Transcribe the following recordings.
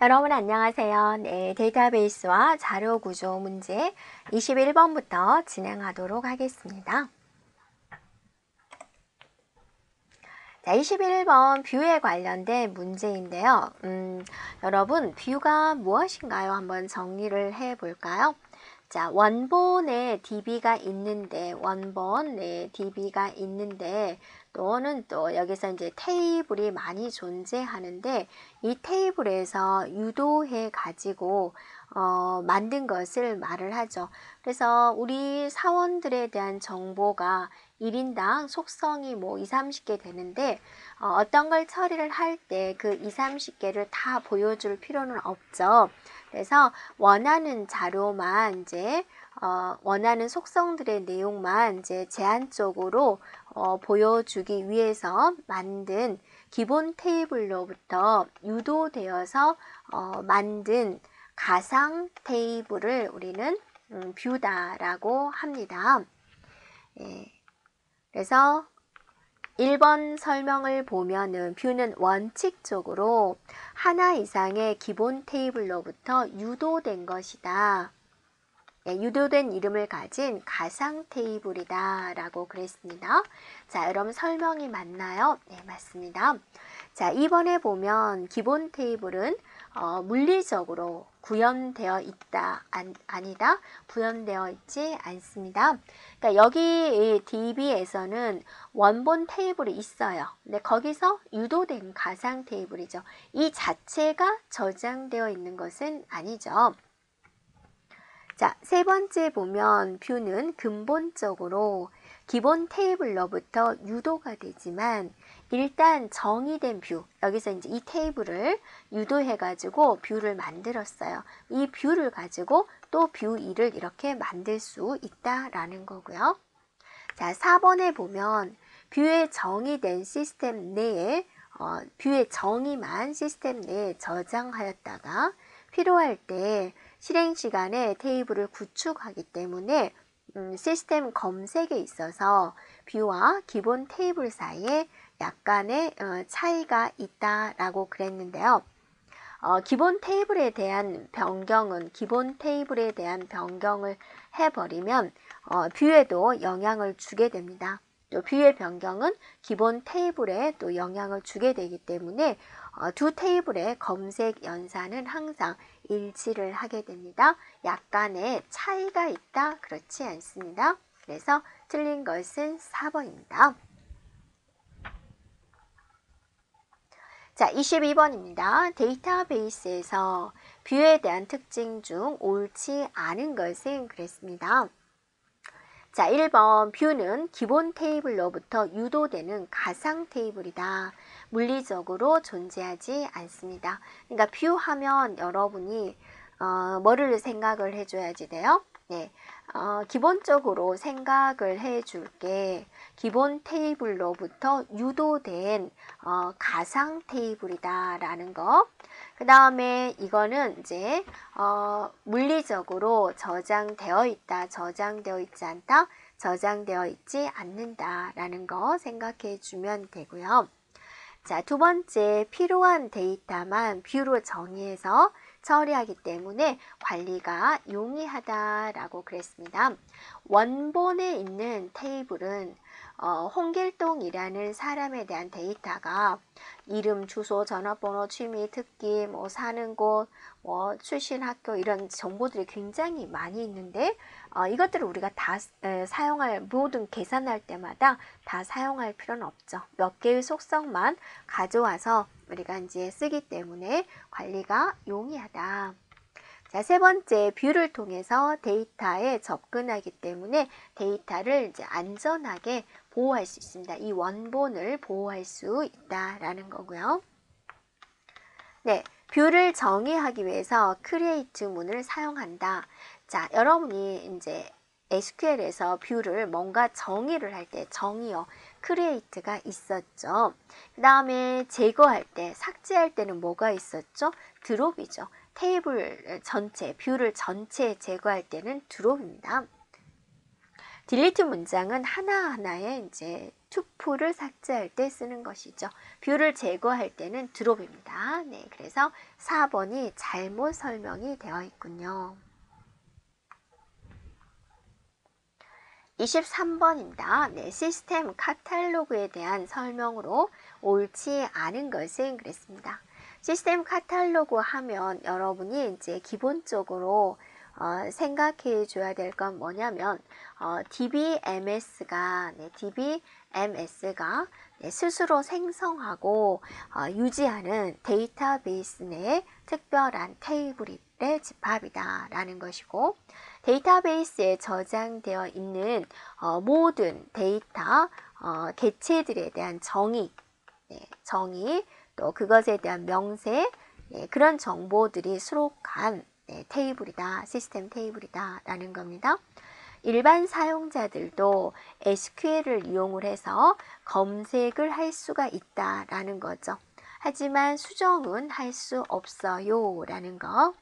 여러분 안녕하세요. 네, 데이터베이스와 자료 구조 문제 21번부터 진행하도록 하겠습니다. 자, 21번 뷰에 관련된 문제인데요. 음, 여러분 뷰가 무엇인가요? 한번 정리를 해 볼까요? 자, 원본에 db가 있는데 원본에 db가 있는데 또는 또 여기서 이제 테이블이 많이 존재하는데 이 테이블에서 유도해 가지고 어, 만든 것을 말을 하죠. 그래서 우리 사원들에 대한 정보가 1인당 속성이 뭐 2, 30개 되는데 어, 떤걸 처리를 할 때 그 2, 30개를 다 보여줄 필요는 없죠. 그래서 원하는 자료만 이제 어, 원하는 속성들의 내용만 이제 제한적으로 어, 보여주기 위해서 만든 기본 테이블로부터 유도되어서 어, 만든 가상 테이블을 우리는 음, 뷰다라고 합니다. 예. 그래서 1번 설명을 보면은 뷰는 원칙적으로 하나 이상의 기본 테이블로부터 유도된 것이다. 예, 유도된 이름을 가진 가상 테이블이다 라고 그랬습니다. 자, 여러분 설명이 맞나요? 네, 맞습니다. 자, 2번에 보면 기본 테이블은 어, 물리적으로 구현되어 있다, 안, 아니다, 구현되어 있지 않습니다. 그러니까 여기 DB에서는 원본 테이블이 있어요. 근데 거기서 유도된 가상 테이블이죠. 이 자체가 저장되어 있는 것은 아니죠. 자, 세 번째 보면 뷰는 근본적으로 기본 테이블로부터 유도가 되지만 일단 정의된 view, 여기서 이제 이 테이블을 유도해가지고 view를 만들었어요. 이 view를 가지고 또 view 2를 이렇게 만들 수 있다라는 거고요. 자, 4번에 보면 view에 정의된 시스템 내에 어, view의 정의만 시스템 내에 저장하였다가 필요할 때 실행 시간에 테이블을 구축하기 때문에 음, 시스템 검색에 있어서 view와 기본 테이블 사이에 약간의 어, 차이가 있다라고 그랬는데요. 어, 기본 테이블에 대한 변경은 기본 테이블에 대한 변경을 해버리면 어, view에도 영향을 주게 됩니다. 또 view의 변경은 기본 테이블에 또 영향을 주게 되기 때문에 어, 두 테이블의 검색 연산은 항상 일치를 하게 됩니다. 약간의 차이가 있다 그렇지 않습니다. 그래서 틀린 것은 4번입니다. 자, 22번입니다. 데이터베이스에서 view에 대한 특징 중 옳지 않은 것은 그랬습니다. 자, 1번 view는 기본 테이블로부터 유도되는 가상 테이블이다. 물리적으로 존재하지 않습니다. 그러니까 view 하면 여러분이 어, 뭐를 생각을 해줘야지 돼요? 네, 어, 기본적으로 생각을 해줄 게 기본 테이블로부터 유도된 어, 가상 테이블이다 라는 거. 그 다음에 이거는 이제 어, 물리적으로 저장되어 있다, 저장되어 있지 않다, 저장되어 있지 않는다 라는 거 생각해 주면 되고요. 자, 두 번째 필요한 데이터만 view로 정의해서 처리하기 때문에 관리가 용이하다라고 그랬습니다. 원본에 있는 테이블은 어, 홍길동이라는 사람에 대한 데이터가 이름, 주소, 전화번호, 취미, 특기, 뭐 사는 곳, 뭐 출신 학교 이런 정보들이 굉장히 많이 있는데 어, 이것들을 우리가 다 에, 사용할 모든 계산할 때마다 다 사용할 필요는 없죠. 몇 개의 속성만 가져와서 우리가 이제 쓰기 때문에 관리가 용이하다. 자, 세 번째, view를 통해서 데이터에 접근하기 때문에 데이터를 이제 안전하게 보호할 수 있습니다. 이 원본을 보호할 수 있다라는 거고요. 네, view를 정의하기 위해서 create 문을 사용한다. 자, 여러분이 이제 SQL에서 view를 뭔가 정의를 할 때 정의어 create가 있었죠. 그 다음에 제거할 때, 삭제할 때는 뭐가 있었죠? drop이죠. 테이블 전체, view를 전체 제거할 때는 drop입니다. delete 문장은 하나하나의 이제 tuple을 삭제할 때 쓰는 것이죠. view를 제거할 때는 drop입니다. 네, 그래서 4번이 잘못 설명이 되어 있군요. 23번입니다. 네, 시스템 카탈로그에 대한 설명으로 옳지 않은 것은 그랬습니다. 시스템 카탈로그 하면 여러분이 이제 기본적으로 어, 생각해 줘야 될 건 뭐냐면 어, DBMS가 네, DBMS가 네, 스스로 생성하고 어, 유지하는 데이터베이스 내 특별한 테이블의 집합이다라는 것이고 데이터베이스에 저장되어 있는 어, 모든 데이터 어, 개체들에 대한 정의, 네, 정의 또 그것에 대한 명세 네, 그런 정보들이 수록한 네, 테이블이다, 시스템 테이블이다 라는 겁니다. 일반 사용자들도 SQL을 이용을 해서 검색을 할 수가 있다라는 거죠. 하지만 수정은 할 수 없어요 라는 거.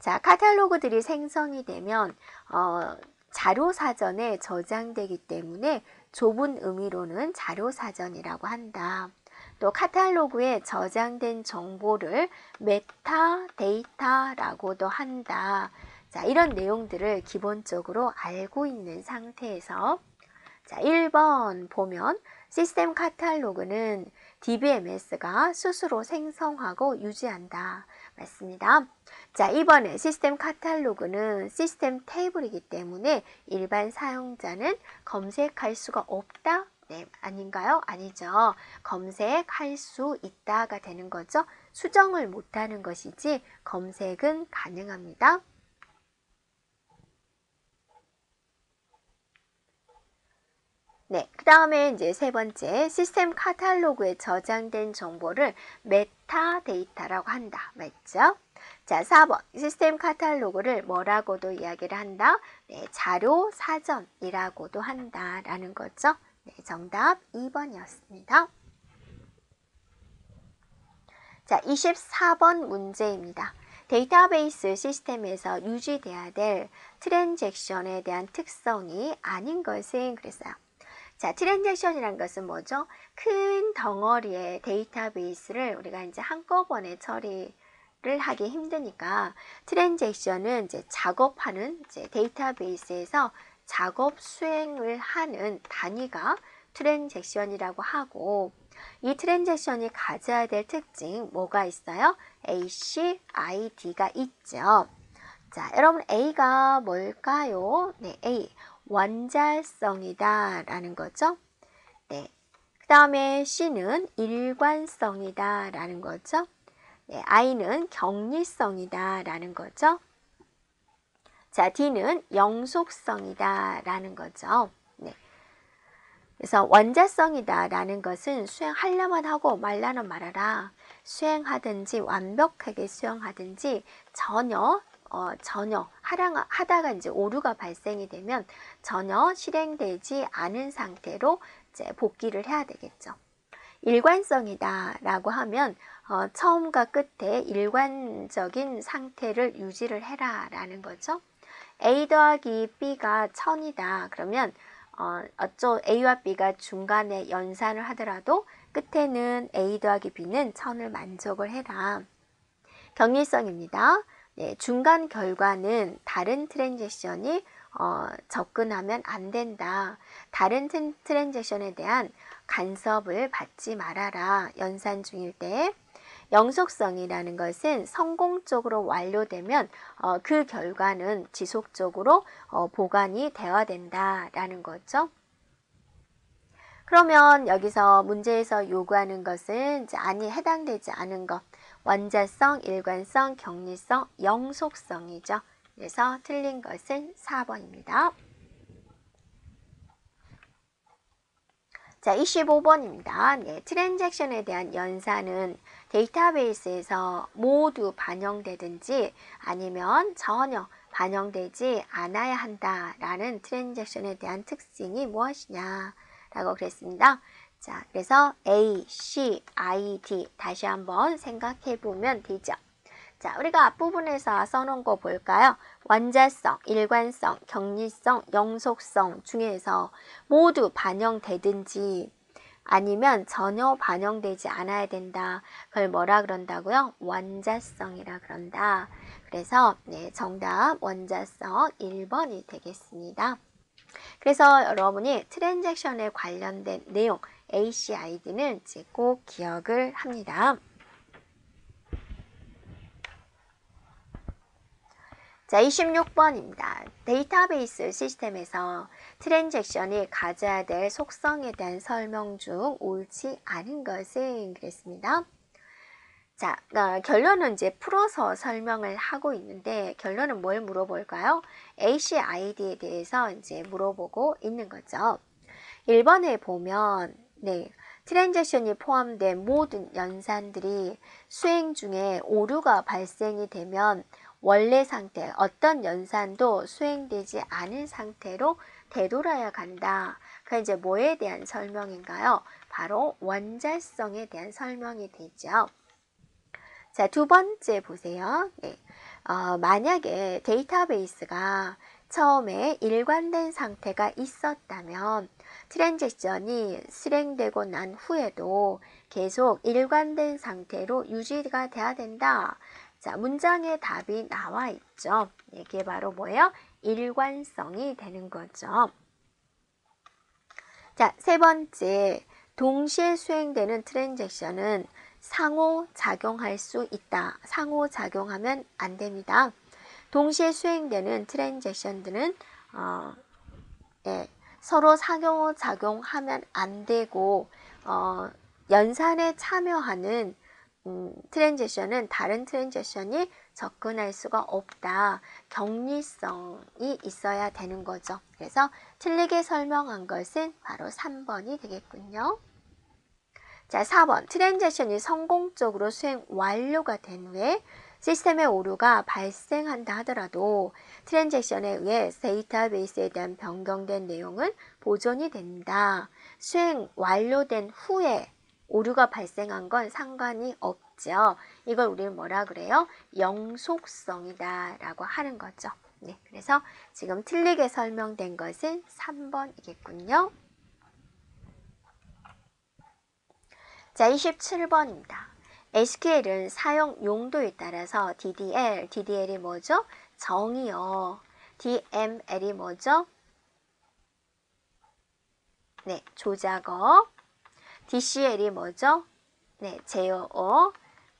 자, 카탈로그들이 생성이 되면 어, 자료 사전에 저장되기 때문에 좁은 의미로는 자료 사전이라고 한다. 또 카탈로그에 저장된 정보를 메타 데이터라고도 한다. 자, 이런 내용들을 기본적으로 알고 있는 상태에서 자, 1번 보면 시스템 카탈로그는 DBMS가 스스로 생성하고 유지한다. 맞습니다. 자, 이번에 시스템 카탈로그는 시스템 테이블이기 때문에 일반 사용자는 검색할 수가 없다. 네, 아닌가요? 아니죠. 검색할 수 있다가 되는 거죠. 수정을 못하는 것이지 검색은 가능합니다. 네, 그 다음에 이제 세 번째 시스템 카탈로그에 저장된 정보를 메타데이터라고 한다. 맞죠? 자, 4번 시스템 카탈로그를 뭐라고도 이야기를 한다? 네, 자료 사전이라고도 한다라는 거죠. 네, 정답 2번이었습니다. 자, 24번 문제입니다. 데이터베이스 시스템에서 유지돼야 될 트랜잭션에 대한 특성이 아닌 것은 그랬어요. 자, 트랜잭션이란 것은 뭐죠? 큰 덩어리의 데이터베이스를 우리가 이제 한꺼번에 처리를 하기 힘드니까 트랜잭션은 이제 작업하는 이제 데이터베이스에서 작업 수행을 하는 단위가 트랜잭션이라고 하고 이 트랜잭션이 가져야 될 특징 뭐가 있어요? ACID가 있죠. 자, 여러분 A가 뭘까요? 네, A. 원자성이다 라는 거죠. 네. 그 다음에 C는 일관성이다 라는 거죠. 네, I는 격리성이다 라는 거죠. 자, D는 영속성이다 라는 거죠. 네. 그래서 원자성이다 라는 것은 수행하려면 하고 말라는 말아라. 수행하든지 완벽하게 수행하든지 전혀 어, 전혀 하랑, 하다가 이제 오류가 발생이 되면 전혀 실행되지 않은 상태로 이제 복귀를 해야 되겠죠. 일관성이다 라고 하면 어, 처음과 끝에 일관적인 상태를 유지를 해라 라는 거죠. A 더하기 B가 1000이다. 그러면 어, 어쩌 A와 B가 중간에 연산을 하더라도 끝에는 A 더하기 B는 1000을 만족을 해라. 경일성입니다. 네, 중간 결과는 다른 트랜잭션이 어, 접근하면 안 된다. 다른 트랜잭션에 대한 간섭을 받지 말아라. 연산 중일 때. 영속성이라는 것은 성공적으로 완료되면 어, 그 결과는 지속적으로 어, 보관이 되어야 된다라는 거죠. 그러면 여기서 문제에서 요구하는 것은 아니 해당되지 않은 것 원자성, 일관성, 격리성, 영속성이죠. 그래서 틀린 것은 4번입니다. 자, 25번입니다. 네, 트랜잭션에 대한 연산은 데이터베이스에서 모두 반영되든지 아니면 전혀 반영되지 않아야 한다라는 트랜잭션에 대한 특징이 무엇이냐 라고 그랬습니다. 자, 그래서 A, C, I, D 다시 한번 생각해 보면 되죠. 자, 우리가 앞부분에서 써놓은 거 볼까요? 원자성, 일관성, 격리성, 영속성 중에서 모두 반영되든지 아니면 전혀 반영되지 않아야 된다. 그걸 뭐라 그런다고요? 원자성이라 그런다. 그래서 네, 정답 원자성 1번이 되겠습니다. 그래서 여러분이 트랜잭션에 관련된 내용 ACID는 꼭 기억을 합니다. 자, 26번입니다. 데이터베이스 시스템에서 트랜잭션이 가져야 될 속성에 대한 설명 중 옳지 않은 것은 그랬습니다. 자, 어, 결론은 이제 풀어서 설명을 하고 있는데 결론은 뭘 물어볼까요? ACID에 대해서 이제 물어보고 있는 거죠. 1번에 보면 네, 트랜잭션이 포함된 모든 연산들이 수행 중에 오류가 발생이 되면 원래 상태, 어떤 연산도 수행되지 않은 상태로 되돌아야 간다. 그 이제 뭐에 대한 설명인가요? 바로 원자성에 대한 설명이 되죠. 자, 두 번째 보세요. 네. 어, 만약에 데이터베이스가 처음에 일관된 상태가 있었다면 트랜잭션이 실행되고 난 후에도 계속 일관된 상태로 유지가 돼야 된다. 자, 문장의 답이 나와 있죠. 이게 바로 뭐예요? 일관성이 되는 거죠. 자, 세 번째. 동시에 수행되는 트랜잭션은 상호작용할 수 있다. 상호작용하면 안 됩니다. 동시에 수행되는 트랜잭션들은 어, 예, 서로 상호작용하면 안 되고 어, 연산에 참여하는 음, 트랜잭션은 다른 트랜잭션이 접근할 수가 없다. 격리성이 있어야 되는 거죠. 그래서 틀리게 설명한 것은 바로 3번이 되겠군요. 자, 4번. transaction이 성공적으로 수행 완료가 된 후에 시스템의 오류가 발생한다 하더라도 transaction에 의해 데이터베이스에 대한 변경된 내용은 보존이 된다. 수행 완료된 후에 오류가 발생한 건 상관이 없죠. 이걸 우리는 뭐라 그래요? 영속성이다 라고 하는 거죠. 네, 그래서 지금 틀리게 설명된 것은 3번이겠군요. 자, 27번입니다. SQL은 사용 용도에 따라서 DDL, DDL이 뭐죠? 정의어, DML이 뭐죠? 네, 조작어, DCL이 뭐죠? 네, 제어어.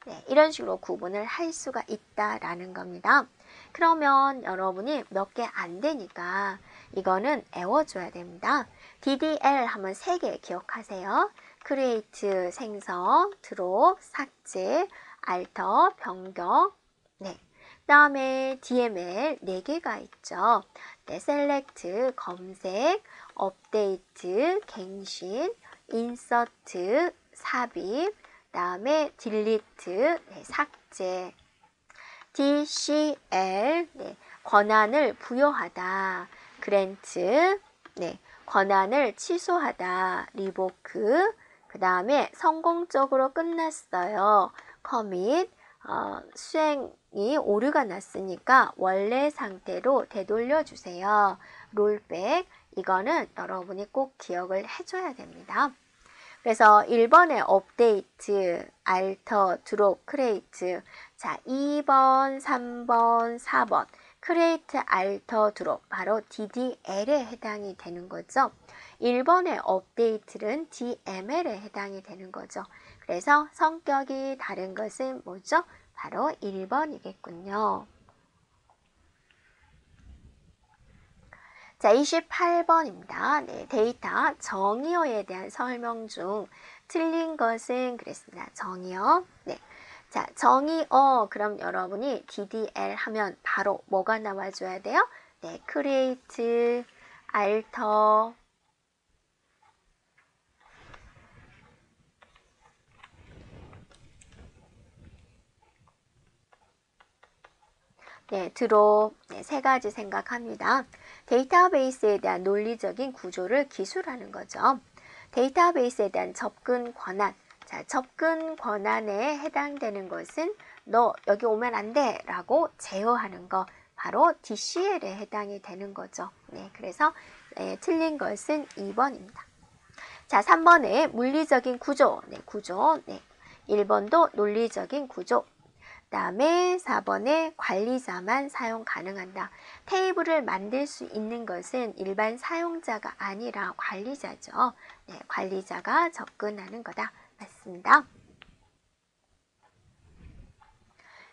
네, 이런 식으로 구분을 할 수가 있다라는 겁니다. 그러면 여러분이 몇 개 안 되니까 이거는 애워줘야 됩니다. DDL 하면 세개 기억하세요. Create 생성, drop 삭제, alter 변경. 네. 다음에 DML 네 개가 있죠. 네, select 검색, update 갱신, insert 삽입, 다음에 delete 네, 삭제, DCL 네, 권한을 부여하다, grant 네, 권한을 취소하다, revoke 그 다음에 성공적으로 끝났어요. commit 어, 수행이 오류가 났으니까 원래 상태로 되돌려 주세요. rollback 이거는 여러분이 꼭 기억을 해줘야 됩니다. 그래서 1번에 update, alter, drop, create 자 2번, 3번, 4번 create, alter, drop 바로 DDL에 해당이 되는 거죠. 1번의 update는 DML에 해당이 되는 거죠. 그래서 성격이 다른 것은 뭐죠? 바로 1번이겠군요. 자, 28번입니다. 네, 데이터 정의어에 대한 설명 중 틀린 것은 그랬습니다. 정의어. 네. 자, 정의어. 그럼 여러분이 DDL 하면 바로 뭐가 나와줘야 돼요? 네, create, alter, 네, 드롭 네, 세 가지 생각합니다. 데이터베이스에 대한 논리적인 구조를 기술하는 거죠. 데이터베이스에 대한 접근 권한, 자, 접근 권한에 해당되는 것은 너 여기 오면 안 돼 라고 제어하는 거 바로 DCL에 해당이 되는 거죠. 네, 그래서 네, 틀린 것은 2번입니다. 자, 3번에 물리적인 구조. 네, 구조. 네. 1번도 논리적인 구조. 다음에 4번에 관리자만 사용 가능한다. 테이블을 만들 수 있는 것은 일반 사용자가 아니라 관리자죠. 네, 관리자가 접근하는 거다. 맞습니다.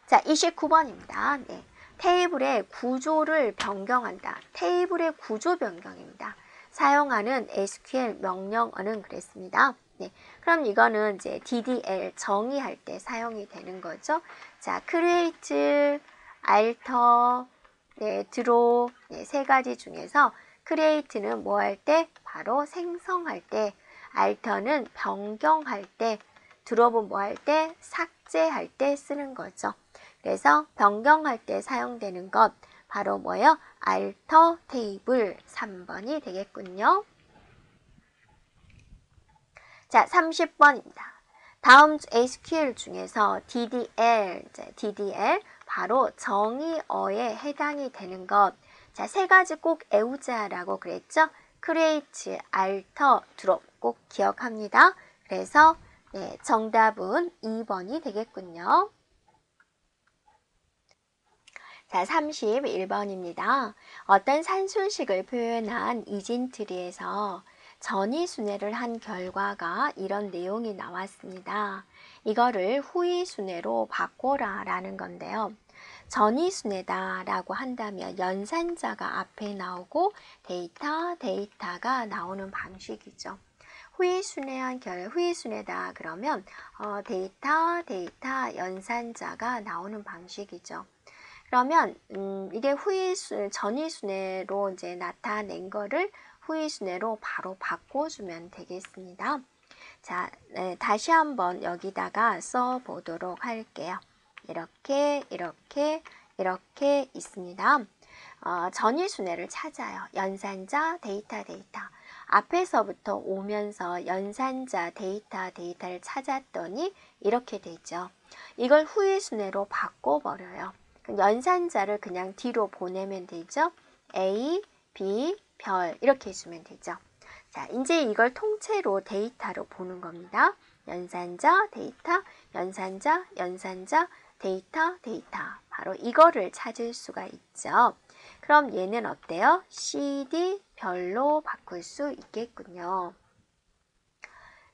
자, 29번입니다. 네. 테이블의 구조를 변경한다. 테이블의 구조 변경입니다. 사용하는 SQL 명령어는 그랬습니다. 네, 그럼 이거는 이제 DDL 정의할 때 사용이 되는 거죠. 자, create, alter, 네, draw 네, 세 가지 중에서 create는 뭐 할 때? 바로 생성할 때, alter는 변경할 때, draw는 뭐할 때? 삭제할 때 쓰는 거죠. 그래서 변경할 때 사용되는 것 바로 뭐예요? alter table 3번이 되겠군요. 자, 30번입니다. 다음 SQL 중에서 DDL, DDL 바로 정의어에 해당이 되는 것. 자, 세 가지 꼭 애우자라고 그랬죠? create, alter, drop 꼭 기억합니다. 그래서 네, 정답은 2번이 되겠군요. 자, 31번입니다. 어떤 산술식을 표현한 이진트리에서 전위순회를 한 결과가 이런 내용이 나왔습니다. 이거를 후위순회로 바꿔라 라는 건데요. 전위순회다 라고 한다면 연산자가 앞에 나오고 데이터, 데이터가 나오는 방식이죠. 후위순회한 결, 후위순회다 그러면 어, 데이터, 데이터, 연산자가 나오는 방식이죠. 그러면 음, 이게 후위순 전위순회로 이제 나타낸 거를 후위순회로 바로 바꿔주면 되겠습니다. 자, 네, 다시 한번 여기다가 써보도록 할게요. 이렇게, 이렇게, 이렇게 있습니다. 어, 전위순회를 찾아요. 연산자, 데이터, 데이터. 앞에서부터 오면서 연산자, 데이터, 데이터를 찾았더니 이렇게 되죠. 이걸 후위순회로 바꿔버려요. 연산자를 그냥 뒤로 보내면 되죠. A, B, 별 이렇게 해주면 되죠. 자, 이제 이걸 통째로 데이터로 보는 겁니다. 연산자, 데이터, 연산자, 연산자, 데이터, 데이터. 바로 이거를 찾을 수가 있죠. 그럼 얘는 어때요? CD 별로 바꿀 수 있겠군요.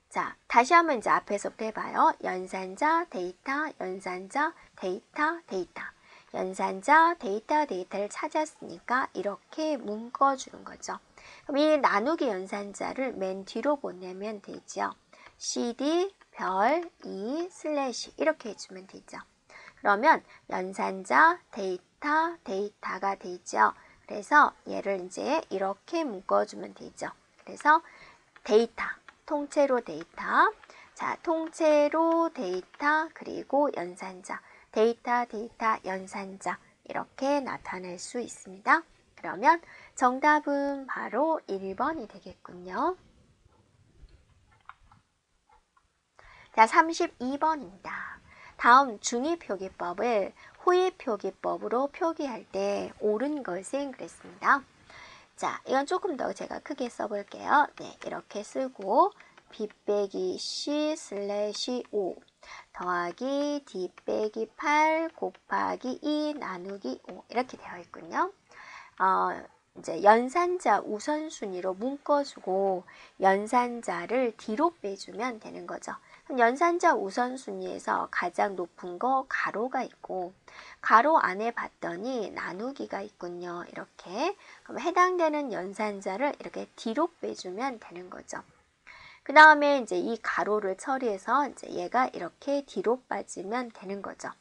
자, 다시 한번 이제 앞에서부터 해봐요. 연산자, 데이터, 연산자, 데이터, 데이터. 연산자 데이터 데이터를 찾았으니까 이렇게 묶어주는 거죠. 그럼 이 나누기 연산자를 맨 뒤로 보내면 되죠. cd 별 2 슬래시 이렇게 해주면 되죠. 그러면 연산자 데이터 데이터가 되죠. 그래서 얘를 이제 이렇게 묶어주면 되죠. 그래서 데이터 통째로 데이터 자 통째로 데이터 그리고 연산자 데이터, 데이터, 연산자 이렇게 나타낼 수 있습니다. 그러면 정답은 바로 1번이 되겠군요. 자, 32번입니다. 다음 중위표기법을 후위표기법으로 표기할 때 옳은 것은 그랬습니다. 자, 이건 조금 더 제가 크게 써볼게요. 네, 이렇게 쓰고 b 빼기 c 슬래시 5 더하기 d 빼기 8 곱하기 2 나누기 5 이렇게 되어 있군요. 어, 이제 연산자 우선순위로 묶어주고 연산자를 뒤로 빼주면 되는 거죠. 연산자 우선순위에서 가장 높은 거 가로가 있고 가로 안에 봤더니 나누기가 있군요. 이렇게 그럼 해당되는 연산자를 이렇게 뒤로 빼주면 되는 거죠. 그 다음에 이제 이 가로를 처리해서 이제 얘가 이렇게 뒤로 빠지면 되는 거죠.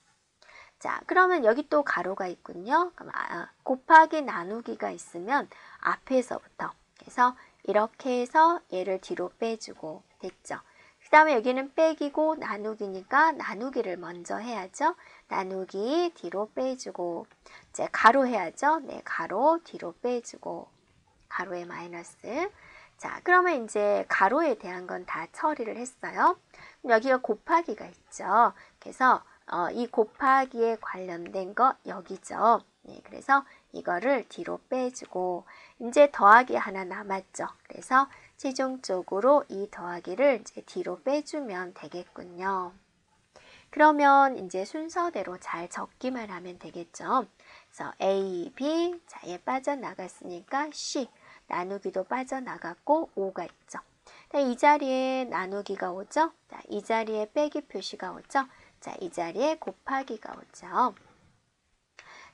자, 그러면 여기 또 가로가 있군요. 그럼 아, 곱하기 나누기가 있으면 앞에서부터 그래서 이렇게 해서 얘를 뒤로 빼주고 됐죠. 그 다음에 여기는 빼기고 나누기니까 나누기를 먼저 해야죠. 나누기 뒤로 빼주고 이제 가로 해야죠. 네, 가로 뒤로 빼주고 가로에 마이너스 자, 그러면 이제 가로에 대한 건 다 처리를 했어요. 여기가 곱하기가 있죠. 그래서 어, 이 곱하기에 관련된 거 여기죠. 네, 그래서 이거를 뒤로 빼주고 이제 더하기 하나 남았죠. 그래서 최종적으로 이 더하기를 이제 뒤로 빼주면 되겠군요. 그러면 이제 순서대로 잘 적기만 하면 되겠죠. 그래서 A, B, 자, 얘 빠져나갔으니까 C, 나누기도 빠져나갔고 5가 있죠. 이 자리에 나누기가 오죠. 자, 이 자리에 빼기 표시가 오죠. 자, 이 자리에 곱하기가 오죠.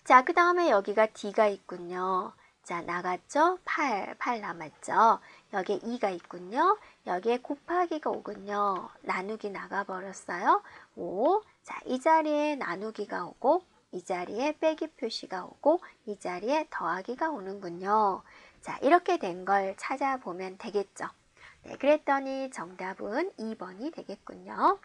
자, 그 다음에 여기가 D가 있군요. 자, 나갔죠? 8, 8 남았죠? 여기에 2가 있군요. 여기에 곱하기가 오군요. 나누기 나가버렸어요. 5. 자, 이 자리에 나누기가 오고, 이 자리에 빼기 표시가 오고, 이 자리에 더하기가 오는군요. 자, 이렇게 된 걸 찾아보면 되겠죠. 네, 그랬더니 정답은 2번이 되겠군요.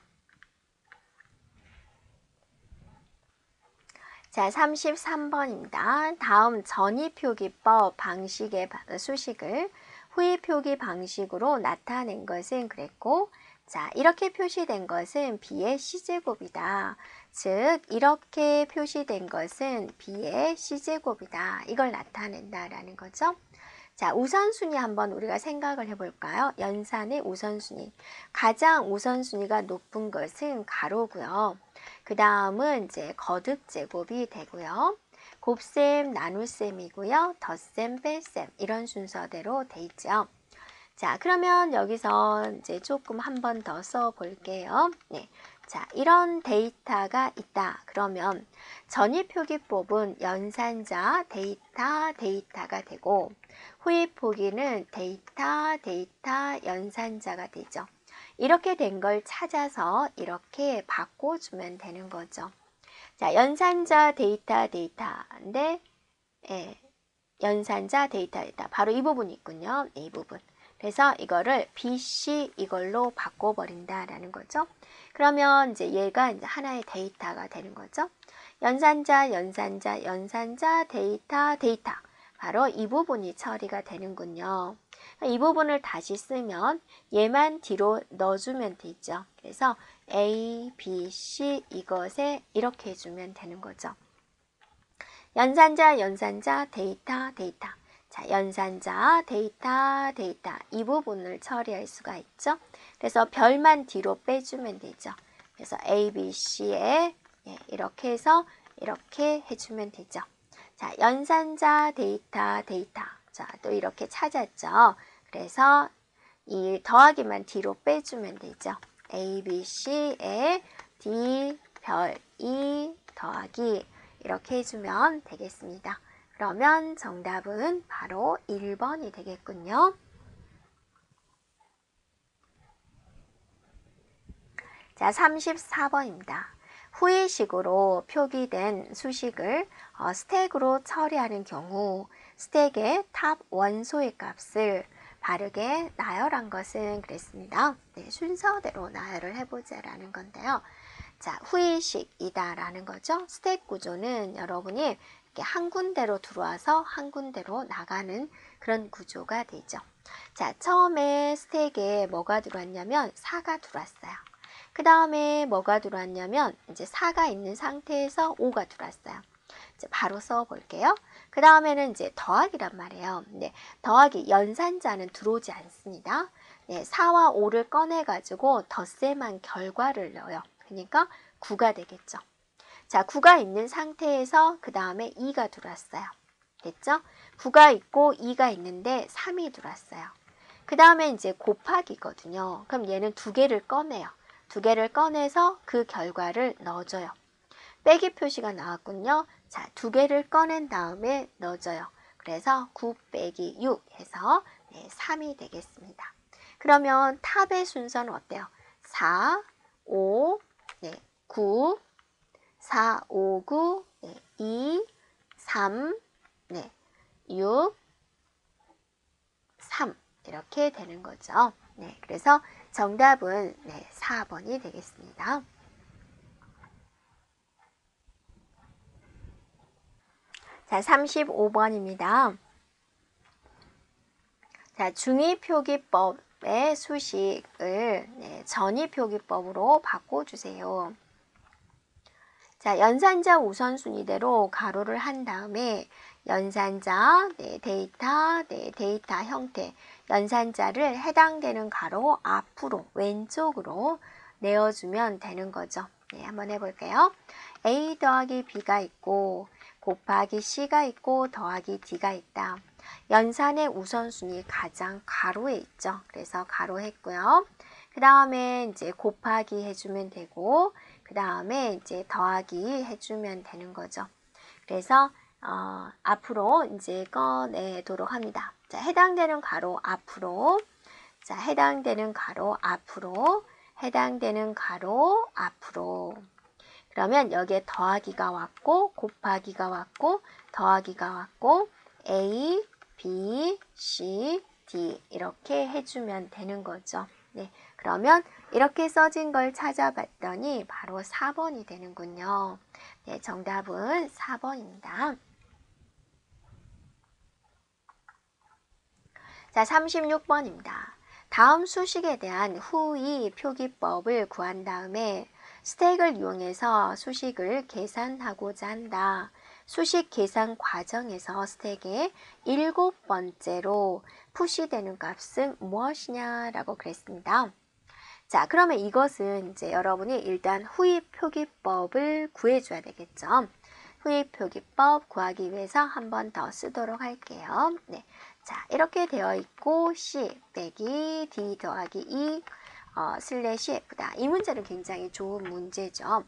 자, 33번입니다. 다음 전이표기법 방식의 수식을 후위표기 방식으로 나타낸 것은 그랬고, 자, 이렇게 표시된 것은 b의 c제곱이다. 즉, 이렇게 표시된 것은 b의 c제곱이다. 이걸 나타낸다라는 거죠. 자, 우선순위 한번 우리가 생각을 해볼까요? 연산의 우선순위. 가장 우선순위가 높은 것은 가로고요. 그 다음은 이제 거듭 제곱이 되고요. 곱셈, 나눗셈이고요. 덧셈, 뺄셈 이런 순서대로 돼 있죠. 자, 그러면 여기서 이제 조금 한 번 더 써볼게요. 네. 자, 이런 데이터가 있다. 그러면 전위표기법은 연산자 데이터 데이터가 되고 후위표기는 데이터 데이터 연산자가 되죠. 이렇게 된 걸 찾아서 이렇게 바꿔주면 되는 거죠. 자, 연산자 데이터 데이터인데 예, 연산자 데이터 데이터 바로 이 부분이 있군요. 네, 이 부분. 그래서 이거를 BC 이걸로 바꿔버린다라는 거죠. 그러면 이제 얘가 이제 하나의 데이터가 되는 거죠. 연산자, 연산자, 연산자, 데이터, 데이터. 바로 이 부분이 처리가 되는군요. 이 부분을 다시 쓰면 얘만 뒤로 넣어주면 되죠. 그래서 A, B, C 이것에 이렇게 해주면 되는 거죠. 연산자, 연산자, 데이터, 데이터. 자, 연산자, 데이터, 데이터 이 부분을 처리할 수가 있죠. 그래서 별만 뒤로 빼주면 되죠. 그래서 A, B, C에 예, 이렇게 해서 이렇게 해주면 되죠. 자, 연산자, 데이터, 데이터. 자, 또 이렇게 찾았죠. 그래서 이 더하기만 뒤로 빼주면 되죠. A, B, C에 D, 별, E, 더하기 이렇게 해주면 되겠습니다. 그러면 정답은 바로 1번이 되겠군요. 자, 34번입니다. 후위식으로 표기된 수식을 어, 스택으로 처리하는 경우 스택의 top 원소의 값을 바르게 나열한 것은 그랬습니다. 네, 순서대로 나열을 해보자라는 건데요. 자, 후의식이다라는 거죠. 스택 구조는 여러분이 이렇게 한 군데로 들어와서 한 군데로 나가는 그런 구조가 되죠. 자, 처음에 스택에 뭐가 들어왔냐면 4가 들어왔어요. 그 다음에 뭐가 들어왔냐면 이제 4가 있는 상태에서 5가 들어왔어요. 이제 바로 써 볼게요. 그 다음에는 이제 더하기란 말이에요. 네, 더하기 연산자는 들어오지 않습니다. 네, 4와 5를 꺼내 가지고 덧셈한 결과를 넣어요. 그러니까 9가 되겠죠. 자, 9가 있는 상태에서 그 다음에 2가 들어왔어요. 됐죠? 9가 있고 2가 있는데 3이 들어왔어요. 그 다음에 이제 곱하기거든요. 그럼 얘는 두 개를 꺼내요. 두 개를 꺼내서 그 결과를 넣어줘요. 빼기 표시가 나왔군요. 자, 두 개를 꺼낸 다음에 넣어줘요. 그래서 9 빼기 6 해서 네, 3이 되겠습니다. 그러면 탑의 순서는 어때요? 4, 5, 네, 9, 4, 5, 9, 네, 2, 3, 네, 6, 3 이렇게 되는 거죠. 네, 그래서 정답은 네, 4번이 되겠습니다. 자, 35번입니다. 자, 중위표기법의 수식을 네, 전위표기법으로 바꿔주세요. 자, 연산자 우선순위대로 가로를 한 다음에 연산자, 네, 데이터, 네, 데이터 형태, 연산자를 해당되는 가로 앞으로 왼쪽으로 내어주면 되는 거죠. 네, 한번 해볼게요. A 더하기 B가 있고 곱하기 C가 있고 더하기 D가 있다. 연산의 우선순위 가장 가로에 있죠. 그래서 가로 했고요. 그 다음에 이제 곱하기 해주면 되고 그 다음에 이제 더하기 해주면 되는 거죠. 그래서 어, 앞으로 이제 꺼내도록 합니다. 자, 해당되는 가로 앞으로 자, 해당되는 가로 앞으로 해당되는 가로 앞으로 그러면 여기에 더하기가 왔고 곱하기가 왔고 더하기가 왔고 A, B, C, D 이렇게 해주면 되는 거죠. 네, 그러면 이렇게 써진 걸 찾아봤더니 바로 4번이 되는군요. 네, 정답은 4번입니다. 자, 36번입니다. 다음 수식에 대한 후이 표기법을 구한 다음에 스택을 이용해서 수식을 계산하고자 한다. 수식 계산 과정에서 스택의 일곱 번째로 푸시되는 값은 무엇이냐라고 그랬습니다. 자, 그러면 이것은 이제 여러분이 일단 후입 표기법을 구해줘야 되겠죠. 후입 표기법 구하기 위해서 한 번 더 쓰도록 할게요. 네. 자, 이렇게 되어 있고 C 빼기 D 더하기 2 어, 슬래시 F다. 이 문제는 굉장히 좋은 문제죠.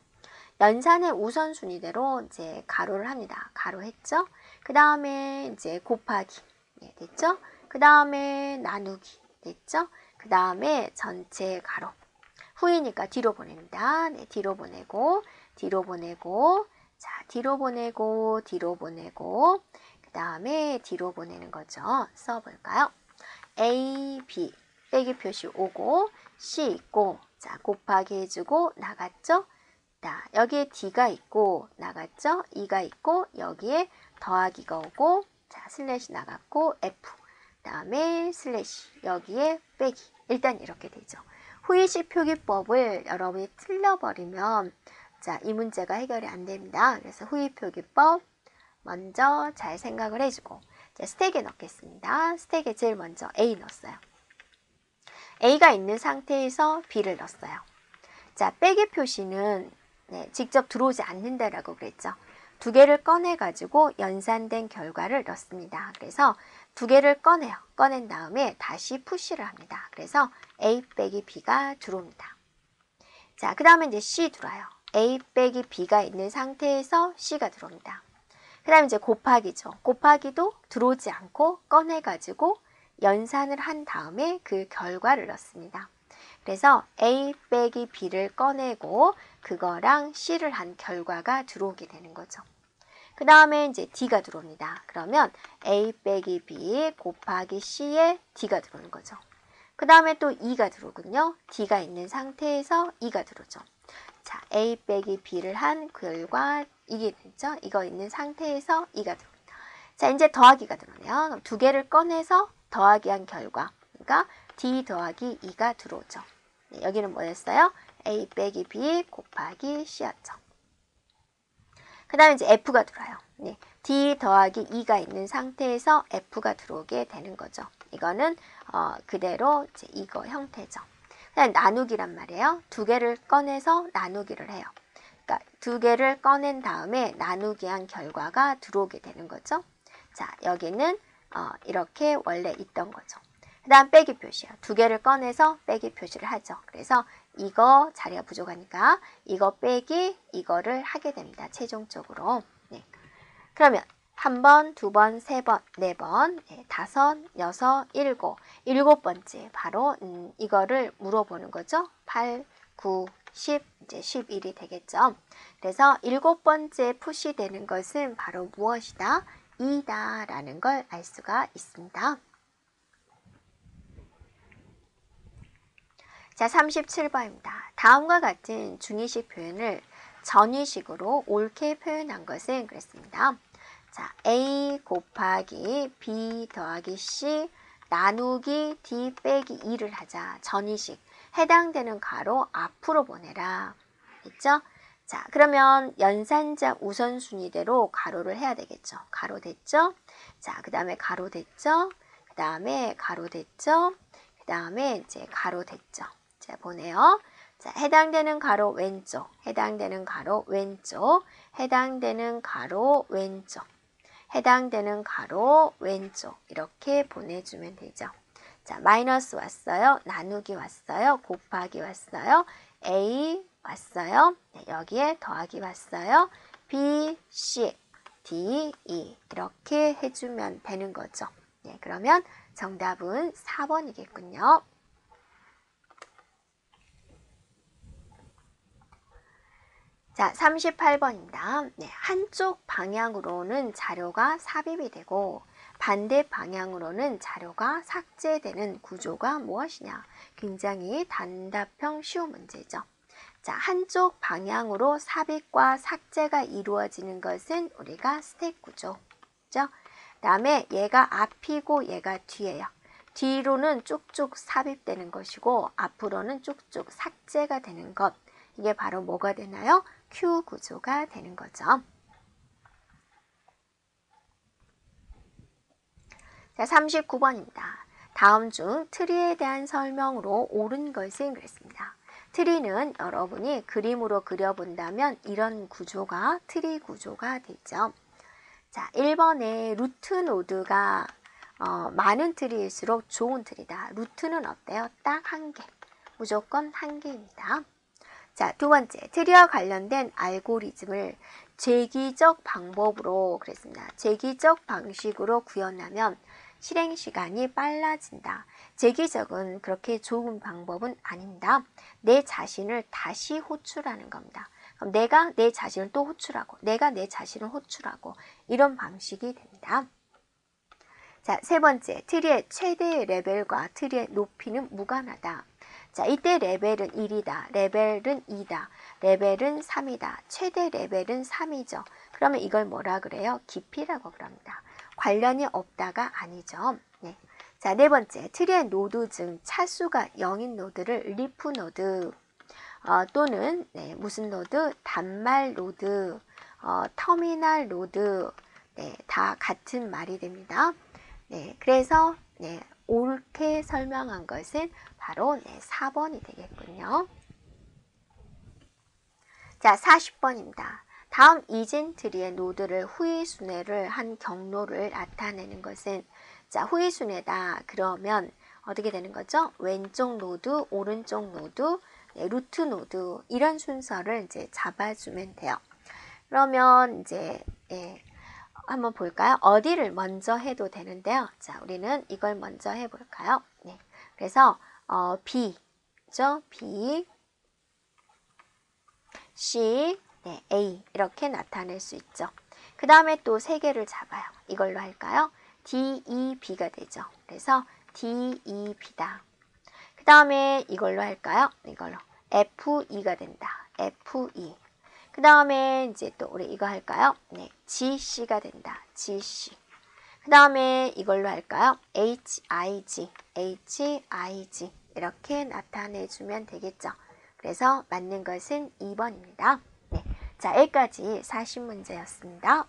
연산의 우선순위대로 이제 가로를 합니다. 가로 했죠? 그 다음에 이제 곱하기 네, 됐죠? 그 다음에 나누기 됐죠? 그 다음에 전체 가로 후이니까 뒤로 보냅니다. 네, 뒤로 보내고 뒤로 보내고 자 뒤로 보내고 뒤로 보내고 그 다음에 뒤로 보내는 거죠. 써볼까요? A, B 빼기 표시 오고 C 있고 자 곱하기 해주고 나갔죠? 자 여기에 D가 있고 나갔죠? E가 있고 여기에 더하기가 오고 자 슬래시 나갔고 F 그 다음에 슬래시 여기에 빼기 일단 이렇게 되죠. 후위식 표기법을 여러분이 틀려버리면 자 이 문제가 해결이 안 됩니다. 그래서 후이 표기법 먼저 잘 생각을 해주고 자, 스택에 넣겠습니다. 스택에 제일 먼저 A 넣었어요. A가 있는 상태에서 B를 넣었어요. 자, 빼기 표시는 네, 직접 들어오지 않는다라고 그랬죠. 두 개를 꺼내가지고 연산된 결과를 넣습니다. 그래서 두 개를 꺼내요. 꺼낸 다음에 다시 푸시를 합니다. 그래서 A 빼기 B가 들어옵니다. 자, 그 다음에 이제 C 들어와요. A 빼기 B가 있는 상태에서 C가 들어옵니다. 그 다음에 이제 곱하기죠. 곱하기도 들어오지 않고 꺼내가지고 연산을 한 다음에 그 결과를 넣습니다. 그래서 A 빼기 B를 꺼내고 그거랑 C를 한 결과가 들어오게 되는 거죠. 그 다음에 이제 D가 들어옵니다. 그러면 A 빼기 B 곱하기 C에 D가 들어오는 거죠. 그 다음에 또 2가 들어오군요. D가 있는 상태에서 2가 들어오죠. 자, A 빼기 B를 한 결과 이게 됐죠? 이거 있는 상태에서 2가 들어옵니다. 자, 이제 더하기가 들어오네요. 그럼 두 개를 꺼내서 더하기 한 결과. 그러니까 D 더하기 2가 들어오죠. 네, 여기는 뭐였어요? A 빼기 B 곱하기 C였죠. 그 다음에 이제 F가 들어와요. 네, D 더하기 2가 있는 상태에서 F가 들어오게 되는 거죠. 이거는 어, 그대로 이제 이거 형태죠. 그냥 나누기란 말이에요. 두 개를 꺼내서 나누기를 해요. 그러니까 두 개를 꺼낸 다음에 나누기 한 결과가 들어오게 되는 거죠. 자, 여기는 어, 이렇게 원래 있던 거죠. 그 다음 빼기 표시요. 두 개를 꺼내서 빼기 표시를 하죠. 그래서 이거 자리가 부족하니까 이거 빼기 이거를 하게 됩니다. 최종적으로. 네. 그러면 한 번, 두 번, 세 번, 네 번, 네, 다섯, 여섯, 일곱, 일곱 번째 바로 음, 이거를 물어보는 거죠. 8, 9, 10, 이제 11이 되겠죠. 그래서 일곱 번째 푸시되는 것은 바로 무엇이다? 이다 라는 걸 알 수가 있습니다. 자, 37번입니다. 다음과 같은 중의식 표현을 전위식으로 옳게 표현한 것은 그랬습니다. 자, A 곱하기 B 더하기 C 나누기 D 빼기 2를 하자. 전이식. 해당되는 가로 앞으로 보내라. 됐죠? 자, 그러면 연산자 우선순위대로 가로를 해야 되겠죠. 가로 됐죠? 자, 그 다음에 가로 됐죠? 그 다음에 가로 됐죠? 그 다음에 이제 가로 됐죠? 자, 보내요. 자, 해당되는 가로 왼쪽, 해당되는 가로 왼쪽, 해당되는 가로 왼쪽, 해당되는 가로 왼쪽 이렇게 보내주면 되죠. 자, 마이너스 왔어요. 나누기 왔어요. 곱하기 왔어요. A 왔어요. 네, 여기에 더하기 왔어요. B, C, D, E 이렇게 해주면 되는 거죠. 네, 그러면 정답은 4번이겠군요. 자, 38번입니다. 네, 한쪽 방향으로는 자료가 삽입이 되고 반대 방향으로는 자료가 삭제되는 구조가 무엇이냐? 굉장히 단답형 쉬운 문제죠. 자, 한쪽 방향으로 삽입과 삭제가 이루어지는 것은 우리가 스택 구조죠. 다음에 얘가 앞이고 얘가 뒤에요. 뒤로는 쭉쭉 삽입되는 것이고 앞으로는 쭉쭉 삭제가 되는 것. 이게 바로 뭐가 되나요? Q 구조가 되는 거죠. 자, 39번입니다. 다음 중 트리에 대한 설명으로 옳은 것은 그랬습니다. 트리는 여러분이 그림으로 그려본다면 이런 구조가 트리 구조가 되죠. 자, 1번에 root node가 어, 많은 트리일수록 좋은 트리다. root는 어때요? 딱 한 개. 무조건 한 개입니다. 자, 두 번째, 트리와 관련된 알고리즘을 재귀적 방법으로 그랬습니다. 재귀적 방식으로 구현하면 실행 시간이 빨라진다. 재기적은 그렇게 좋은 방법은 아닙니다. 내 자신을 다시 호출하는 겁니다. 그럼 내가 내 자신을 또 호출하고, 내가 내 자신을 호출하고, 이런 방식이 됩니다. 자, 세 번째, 트리의 최대 레벨과 트리의 높이는 무관하다. 자, 이때 레벨은 1이다. 레벨은 2다. 레벨은 3이다. 최대 레벨은 3이죠. 그러면 이걸 뭐라 그래요? 깊이라고 그럽니다. 관련이 없다가 아니죠. 네. 자, 네 번째. 트리의 노드 중 차수가 0인 노드를 leaf node 어, 또는 네, 무슨 노드? 단말 노드, 어, terminal node 네, 다 같은 말이 됩니다. 네, 그래서 네, 옳게 설명한 것은 바로 네, 4번이 되겠군요. 자, 40번입니다. 다음 이진트리의 노드를 후위순회를 한 경로를 나타내는 것은 자 후위순회다 그러면 어떻게 되는 거죠? 왼쪽 노드, 오른쪽 노드, 네, root node 이런 순서를 이제 잡아주면 돼요. 그러면 이제 예, 한번 볼까요? 어디를 먼저 해도 되는데요. 자, 우리는 이걸 먼저 해볼까요? 네, 그래서 어, B죠? B, C, 네, A 이렇게 나타낼 수 있죠. 그 다음에 또 세 개를 잡아요. 이걸로 할까요? D, E, B가 되죠. 그래서 D, E, B다. 그 다음에 이걸로 할까요? 이걸로 F, E가 된다. F, E. 그 다음에 이제 또 우리 이거 할까요? 네, G, C가 된다. G, C. 그 다음에 이걸로 할까요? H, I, G, H, I, G 이렇게 나타내주면 되겠죠. 그래서 맞는 것은 2번입니다. 자, 여기까지 40문제였습니다.